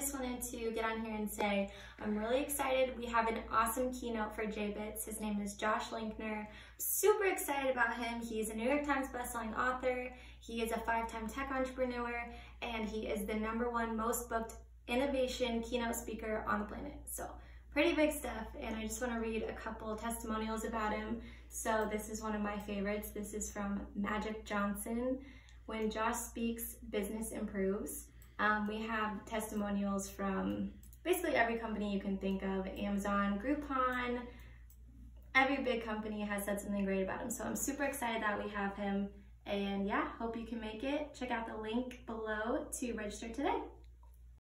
just wanted to get on here and say I'm really excited. We have an awesome keynote for JBits. His name is Josh Linkner. Super excited about him. He's a New York Times bestselling author. He is a five-time tech entrepreneur, and he is the number one most booked innovation keynote speaker on the planet. So pretty big stuff, and I just want to read a couple testimonials about him. So this is one of my favorites. This is from Magic Johnson. When Josh speaks, business improves. Um, we have testimonials from basically every company you can think of, Amazon, Groupon, every big company has said something great about him. So I'm super excited that we have him. And yeah, hope you can make it. Check out the link below to register today.